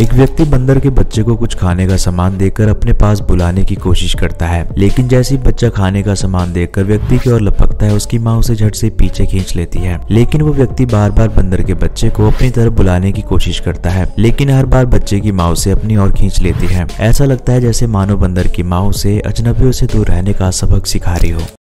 एक व्यक्ति बंदर के बच्चे को कुछ खाने का सामान देकर अपने पास बुलाने की कोशिश करता है। लेकिन जैसे ही बच्चा खाने का सामान देखकर व्यक्ति की ओर लपकता है, उसकी माँ उसे झट से पीछे खींच लेती है। लेकिन वो व्यक्ति बार बार बंदर के बच्चे को अपनी तरफ़ बुलाने की कोशिश करता है, लेकिन हर बार बच्चे की माँ उसे अपनी ओर खींच लेती है। ऐसा लगता है जैसे मानो बंदर की माँ उसे अजनबियों से दूर रहने का सबक सिखा रही हो।